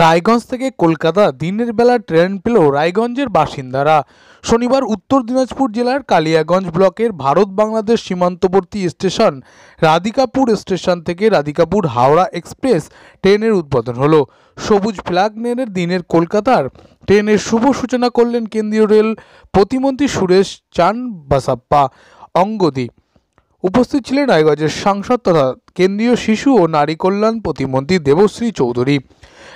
রায়গঞ্জ থেকে কলকাতা দিনের বেলা ট্রেন পেল রায়গঞ্জের বাসিন্দারা। শনিবার উত্তর দিনাজপুর জেলার কালিয়াগঞ্জ ব্লকের ভারত বাংলাদেশ সীমান্তবর্তী স্টেশন রাধিকাপুর স্টেশন থেকে রাধিকাপুর হাওড়া এক্সপ্রেস ট্রেনের উদ্বোধন হলো। সবুজ ফ্ল্যাগ নেনের দিনের কলকাতার ট্রেনের শুভ সূচনা করলেন কেন্দ্রীয় রেল প্রতিমন্ত্রী সুরেশ চান বাসাপ্পা অঙ্গদি উপস্থিত ছিলেন রায়গঞ্জের সাংসদ তথা কেন্দ্রীয় শিশু ও নারী কল্যাণ প্রতিমন্ত্রী দেবশ্রী চৌধুরী।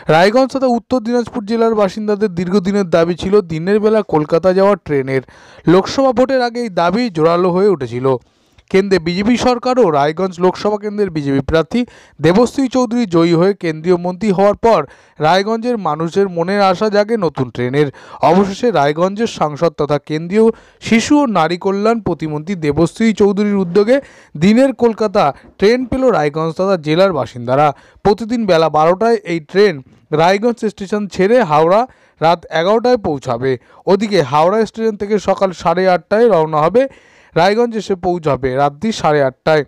রায়গঞ্জ তথা উত্তর দিনাজপুর জেলার বাসিন্দাদের দীর্ঘদিনের দাবি ছিল দিনের বেলা কলকাতা যাওয়ার ট্রেনের। লোকসভা ভোটের আগে এই দাবি জোরালো হয়ে উঠেছিল। কেন্দ্রে বিজেপি সরকার ও রায়গঞ্জ লোকসভা কেন্দ্রের বিজেপি প্রার্থী দেবশ্রী চৌধুরী জয়ী হয়ে কেন্দ্রীয় মন্ত্রী হওয়ার পর রায়গঞ্জের মানুষের মনের আশা জাগে নতুন ট্রেনের। অবশেষে রায়গঞ্জের সাংসদ তথা কেন্দ্রীয় শিশু ও নারী কল্যাণ প্রতিমন্ত্রী দেবশ্রী চৌধুরীর উদ্যোগে দিনের কলকাতা ট্রেন পেল রায়গঞ্জ তথা জেলার বাসিন্দারা। প্রতিদিন বেলা বারোটায় এই ট্রেন রায়গঞ্জ স্টেশন ছেড়ে হাওড়া রাত এগারোটায় পৌঁছাবে। ওদিকে হাওড়া স্টেশন থেকে সকাল সাড়ে আটটায় রওনা হবে রায়গঞ্জ এসে পৌঁছাবে রাত্রি সাড়ে আটটায়।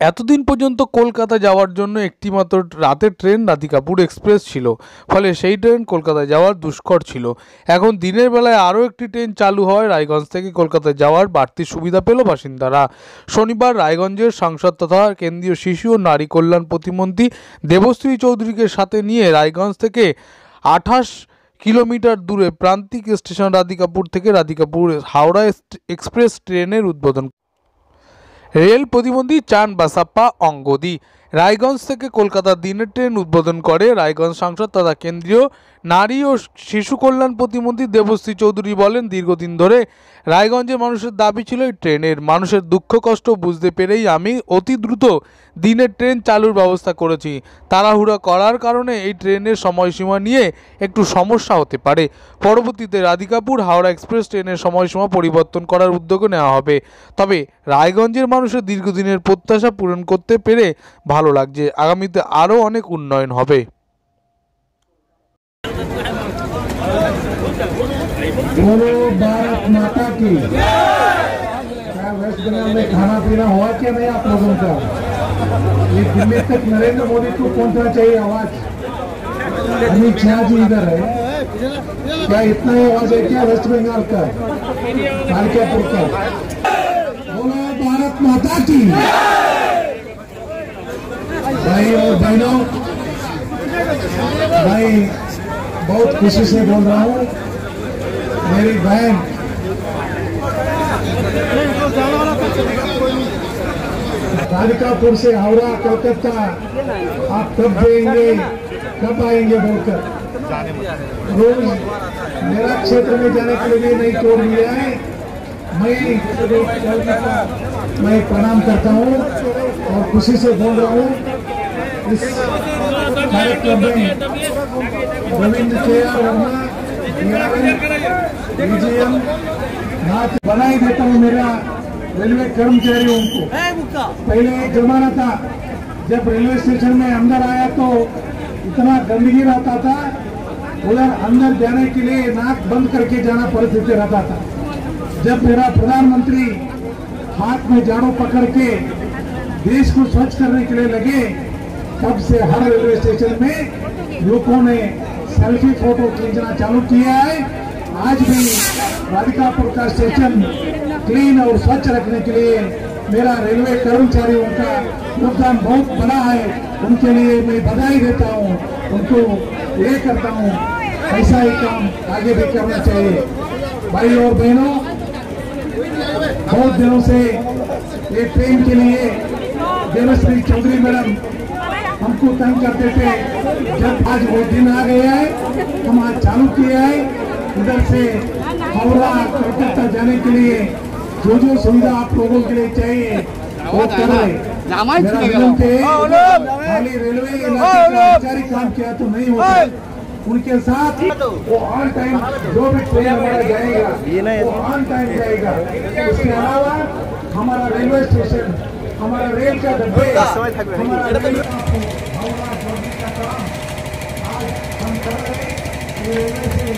এতদিন পর্যন্ত কলকাতা যাওয়ার জন্য একটিমাত্র রাতের ট্রেন রাধিকাপুর এক্সপ্রেস ছিল। ফলে সেই ট্রেন কলকাতায় যাওয়ার দুষ্কর ছিল। এখন দিনের বেলায় আরও একটি ট্রেন চালু হয় রায়গঞ্জ থেকে কলকাতায় যাওয়ার বাড়তি সুবিধা পেল বাসিন্দারা। শনিবার রায়গঞ্জের সাংসদ তথা কেন্দ্রীয় শিশু ও নারী কল্যাণ প্রতিমন্ত্রী দেবশ্রী চৌধুরীকে সাথে নিয়ে রায়গঞ্জ থেকে আঠাশ কিলোমিটার দূরে প্রান্তিক স্টেশন রাধিকাপুর থেকে রাধিকাপুর হাওড়া এক্সপ্রেস ট্রেনের উদ্বোধন। রেল প্রতিবন্ধী চান বাসাপ্পা অঙ্গদি। রায়গঞ্জ থেকে কলকাতা দিনের ট্রেন উদ্বোধন করে রায়গঞ্জ সাংসদ তথা কেন্দ্রীয় নারী ও শিশু কল্যাণ প্রতিমন্ত্রী দেবশ্রী চৌধুরী বলেন, দীর্ঘদিন ধরে রায়গঞ্জের মানুষের দাবি ছিল এই ট্রেনের মানুষের দুঃখ, কষ্ট বুঝতে পেরেই আমি অতি দ্রুত দিনের ট্রেন চালুর ব্যবস্থা করেছি। তাড়াহুড়া করার কারণে এই ট্রেনের সময়সীমা নিয়ে একটু সমস্যা হতে পারে। পরবর্তীতে রাধিকাপুর হাওড়া এক্সপ্রেস ট্রেনের সময়সীমা পরিবর্তন করার উদ্যোগ নেওয়া হবে। তবে রায়গঞ্জের মানুষের দীর্ঘদিনের প্রত্যাশা পূরণ করতে পেরে ভালো লাগছে আগামীতে আরও অনেক উন্নয়ন হবে बोलो भारत माता की क्या वेस्ट बंगाल में खाना पीना हुआ क्या नहीं आप लोगों का ये दिल्ली तक नरेंद्र मोदी को पहुंचना चाहिए आवाज अमित शाह जी इधर है क्या इतना ही आवाज है क्या वेस्ट बंगाल का कालकापुर का बोलो भारत माता की भाई, और बहनों, भाई, बहुत खुशी से बोल रहा हूँ, मेरी बहन कालिकापुर से हावड़ा, कलकत्ता, आप कब देंगे कब आएँगे बोलकर? रोज मेरा क्षेत्र में जाने के लिए नहीं छोड़ दिया है। मैं मैं प्रणाम करता हूँ और खुशी से बोल रहा हूँ। इस कार्यक्रम में गोविंद के वर्मा नाच बनाई देता हूँ मेरा रेलवे कर्मचारियों को। पहले एक जमाना था, जब रेलवे स्टेशन में अंदर आया तो इतना गंदगी रहता था, उधर अंदर जाने के लिए नाक बंद करके जाना परिस्थिति रहता था। जब मेरा प्रधानमंत्री हाथ में झाड़ू पकड़ के देश को स्वच्छ करने के लिए लगे, तब से हर रेलवे स्टेशन में लोगों ने सेल्फी फ़ोटो खींचना चालू किया है। आज भी राधिकापुर का स्टेशन क्लीन और स्वच्छ रखने के लिए मेरा रेलवे कर्मचारियों का योगदान बहुत बड़ा है। उनके लिए मैं बधाई देता हूँ। उनको ये करता हूँ, ऐसा ही काम आगे भी करना चाहिए। भाई और बहनों बहुत दिनों से ये ट्रेन के लिए देवश्री चौधरी मैडम हमको तंग करते थे। जब आज वो दिन आ गया है हम आज चालू किया है। इधर से हावड़ा कलकत्ता जाने के लिए जो जो सुविधा आप लोगों के लिए चाहिए वो कर। रहे मेरा खाली रेलवे काम किया तो नहीं होता। उनके साथ वो ऑन टाइम जो भी ट्रेन हमारा जाएगा वो ऑन टाइम जाएगा। उसके अलावा हमारा रेलवे स्टेशन हमारा रेल का डब्बे हमारा रेल हैं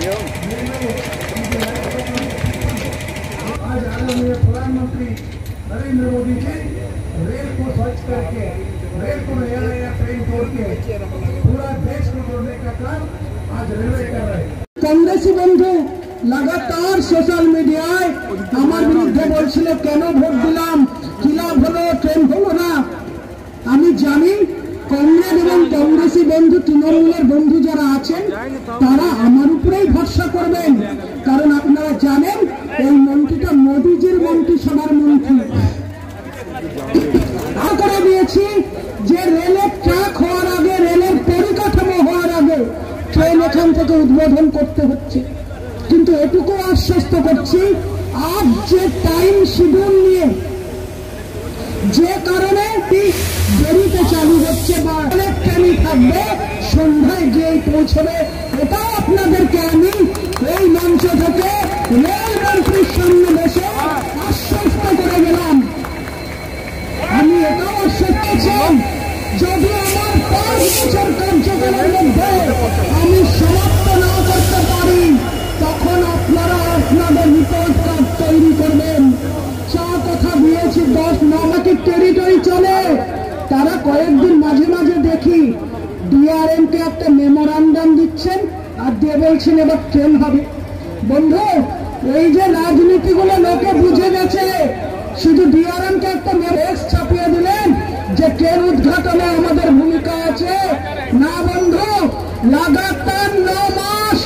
ये रेलवे आज आदरणीय प्रधानमंत्री नरेंद्र मोदी जी रेल को स्वच्छ करके रेल को नया नया ट्रेन जोड़ के पूरा देश को जोड़ने का काम आज रेलवे कर रहे हैं কংগ্রেসী বন্ধু লাগাতার সোশ্যাল মিডিয়ায় আমার বিরুদ্ধে বলছিল কেন ভোট দিলাম কি লাভ হলো ট্রেন হলো না আমি জানি কংগ্রেস এবং কংগ্রেসী বন্ধু তৃণমূলের বন্ধু যারা আছেন তারা আশ্বস্ত করছি। আজ যে টাইম শিডিউল নিয়ে, যে কারণে দেরিতে চালু হচ্ছে বা অনেক ট্রেনই থাকবে, সন্ধ্যায় গিয়ে পৌঁছবে, এটাও আপনাদেরকে আমি এই মঞ্চ থেকে রেল মন্ত্রীর সামনে বসে আশ্বস্ত করে গেলাম। আমি এটাও আশ্বস্ত চাই যদি আমার পাঁচ বছর কার্যকালের মধ্যে আমি সমাপ্ত না করতে পারি, তখন আপনারা আপনাদের রিপোর্ট কার্ড তৈরি করবেন। চা কথা দিয়েছি দশ নামাকে টেরিটরি চলে। তারা কয়েকদিন মাঝে মাঝে দেখি ডিআরএম কে একটা মেমোরান্ডাম দিচ্ছেন আর দিয়ে বলছেন এবার ট্রেন হবে। বন্ধু, এই যে রাজনীতিগুলো লোকে বুঝে গেছে, শুধু ডিআরএম কে একটা মেরেক্স ছাপিয়ে দিলেন যে ট্রেন উদ্ঘাটনে আমাদের ভূমিকা আছে। না বন্ধু, লাগাতার ন মাস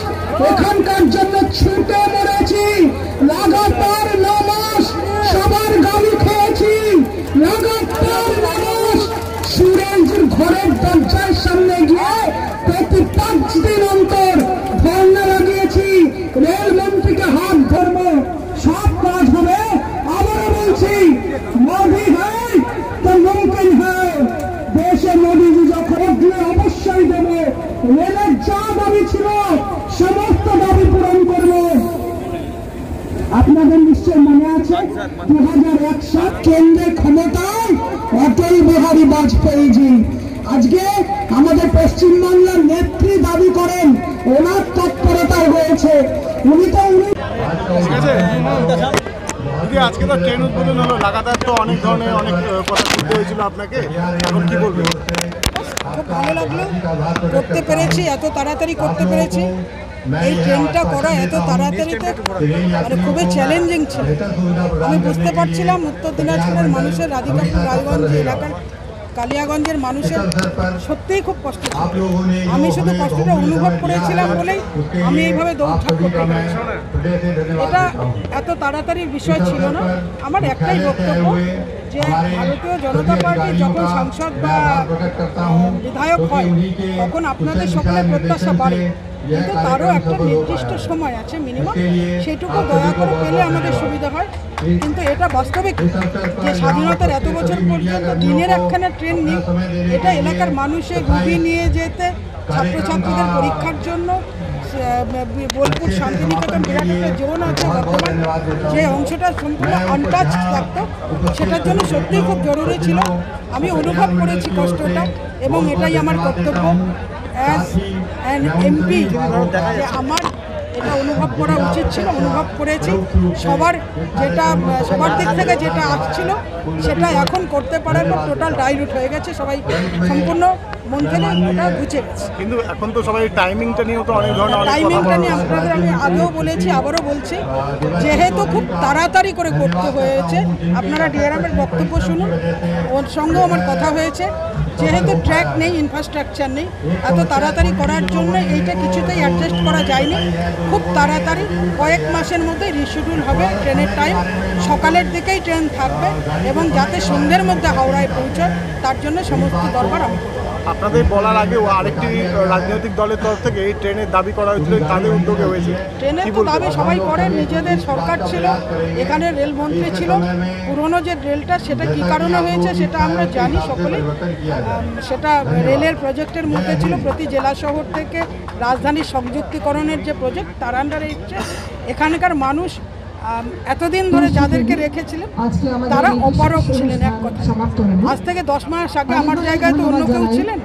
এখানকার জন্য ছুটে Bhagavatam নিশ্চয় মনে আছে? দু হাজার এক সাল কেন্দ্রের ক্ষমতায় অটল বিহারী বাজপেয়ীজি। আজকে আমাদের পশ্চিমবাংলার নেত্রী দাবি করেন ওনার তৎপরতায় হয়েছে উনি তো উনি দিদি আজকে তো ট্রেন উদ্বোধন হলো। লাগাতার তো অনেক ধরনের অনেক কথা শুনতে হয়েছিল আপনাকে। এখন কি বলবেন? খুব ভালো লাগল। করতে পেরেছি এত তাড়াতাড়ি করতে পেরেছি। এই ট্রেনটা করা এত তাড়াতাড়িতে মানে খুবই চ্যালেঞ্জিং ছিল। আমি বুঝতে পারছিলাম উত্তর দিনাজপুরের মানুষের রাধিকাপুর রায়গঞ্জ এলাকার কালিয়াগঞ্জের মানুষের সত্যিই খুব কষ্ট আমি শুধু কষ্টটা অনুভব করেছিলাম বলেই আমি এইভাবে দৌড়ঝাঁপ করতে এটা এত তাড়াতাড়ির বিষয় ছিল না। আমার একটাই বক্তব্য যে ভারতীয় জনতা পার্টি যখন সাংসদ বা বিধায়ক হয় তখন আপনাদের সকলের প্রত্যাশা বাড়ে। কিন্তু তারও একটা নির্দিষ্ট সময় আছে মিনিমাম সেটুকু দয়া করে পেলে আমাদের সুবিধা হয়। কিন্তু এটা বাস্তবিক যে স্বাধীনতার এত বছর পর্যন্ত দিনের একখানা ট্রেন নেই। এটা এলাকার মানুষের রুগী নিয়ে যেতে ছাত্রছাত্রীদের পরীক্ষার জন্য বোলপুর শান্তিনিকেতন বিরাট একটা জোন আছে বর্তমান। যে অংশটা সম্পূর্ণ আনটাচ থাকতো। সেটার জন্য সত্যিই খুব জরুরি ছিল। আমি অনুভব করেছি কষ্টটা এবং এটাই আমার কর্তব্য। অ্যাজ অ্যান এমপি আমার এটা অনুভব করা উচিত ছিল, অনুভব করেছি। সবার যেটা, সবার দিক থেকে যেটা আসছিল, সেটা এখন করতে পারার পর টোটাল ডাইলুট হয়ে গেছে। সবাই সম্পূর্ণ মন থেকে ওটা বুঝে গেছে কিন্তু এখন তো সবাই টাইমিংটা নিয়েও তো অনেক ধরনের টাইমিংটা নিয়ে। আপনাদের আমি আগেও বলেছি আবারও বলছি যেহেতু খুব তাড়াতাড়ি করে করতে হয়েছে আপনারা ডিআরএমের বক্তব্য শুনুন ওর সঙ্গেও আমার কথা হয়েছে যেহেতু ট্র্যাক নেই ইনফ্রাস্ট্রাকচার নেই এত তাড়াতাড়ি করার জন্য এইটা কিছুতেই অ্যাডজাস্ট করা যায়নি খুব তাড়াতাড়ি কয়েক মাসের মধ্যে রিশিডিউল হবে ট্রেনের টাইম সকালের দিকেই ট্রেন থাকবে এবং যাতে সন্ধ্যের মধ্যে হাওড়ায় পৌঁছায় তার জন্য সমস্ত দরবার আমি। আপনাদের বলার আগেও আরেকটি রাজনৈতিক দলের তরফ থেকে এই ট্রেনের দাবি করা হয়েছিল তাদের উদ্যোগে হয়েছে। ট্রেনের তো দাবি সবাই করে নিজেদের সরকার ছিল এখানে রেলমন্ত্রী ছিল। পুরনো যে রেলটা সেটা কি কারণে হয়েছে সেটা আমরা জানি সকলে। সেটা রেলের প্রজেক্টের মধ্যে ছিল প্রতি জেলা শহর থেকে রাজধানীর সংযুক্তিকরণের যে প্রজেক্ট তার আন্ডারে এখানকার মানুষ এতদিন ধরে যাদেরকে রেখেছিলেন তারা অপারক ছিলেন এক কথা আজ থেকে দশ মাস আগে আমার জায়গায় তো অন্য কেউ ছিলেন।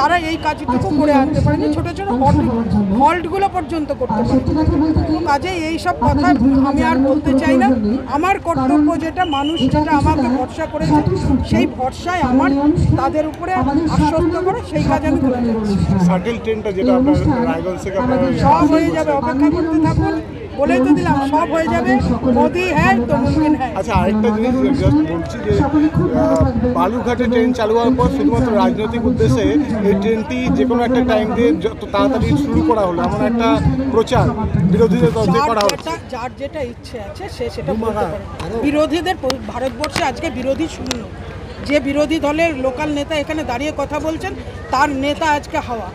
তারা এই কাজটুকু করে আনতে পারেনি ছোট ছোট হল্ট হল্টগুলো পর্যন্ত করতে আর পারে সত্যি কথা বলতে কাজে এই সব কথা আমি আর বলতে চাই না। আমার কর্তব্য যেটা মানুষ যেটা আমাকে ভরসা করেছে সেই ভরসায় আমার তাদের উপরে আশ্বস্ত করে সেই কাজ আমি করে যাচ্ছি সব হয়ে যাবে অপেক্ষা করতে থাকুন। বলেই তো দিলাম সব হয়ে যাবে। মোদি হ্যাঁ তো মুমকিন হ্যাঁ আচ্ছা আরেকটা জিনিস বলছি যে বালুরঘাটে ট্রেন চালু হওয়ার পর শুধুমাত্র রাজনৈতিক উদ্দেশ্যে এই ট্রেনটি যে কোনো একটা টাইম দিয়ে যত তাড়াতাড়ি শুরু করা হলো এমন একটা প্রচার বিরোধীদের তরফ করা যেটা যার যেটা ইচ্ছে আছে সে সেটা বলতে পারে। বিরোধীদের ভারতবর্ষে আজকে বিরোধী শূন্য। যে বিরোধী দলের লোকাল নেতা এখানে দাঁড়িয়ে কথা বলছেন তার নেতা আজকে হাওয়া।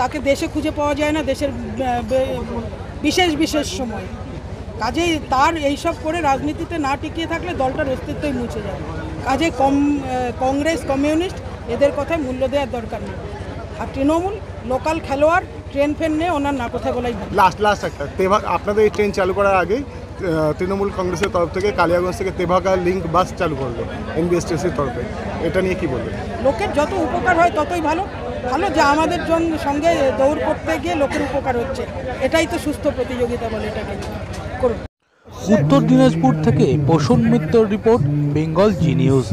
তাকে দেশে খুঁজে পাওয়া যায় না দেশের বিশেষ বিশেষ সময়। কাজেই তার এইসব করে রাজনীতিতে না টিকিয়ে থাকলে দলটার অস্তিত্বই মুছে যাবে কাজে কম কংগ্রেস কমিউনিস্ট এদের কথায় মূল্য দেওয়ার দরকার নেই। আর তৃণমূল লোকাল খেলোয়াড় ট্রেন ফেন নিয়ে ওনার না কথা বলাই লাস্ট লাস্ট একটা তেভা আপনাদের এই ট্রেন চালু করার আগেই তৃণমূল কংগ্রেসের তরফ থেকে কালিয়াগঞ্জ থেকে তেভাগা লিঙ্ক বাস চালু করল এনবিএসটিসির তরফে। এটা নিয়ে কি বলবেন? লোকের যত উপকার হয় ততই ভালো। ভালো যে আমাদের সঙ্গে দৌড় করতে গিয়ে লোকের উপকার হচ্ছে। এটাই তো সুস্থ প্রতিযোগিতা বলে এটাকে করুন। উত্তর দিনাজপুর থেকে Poshan Mitra report, Bengal Zee news.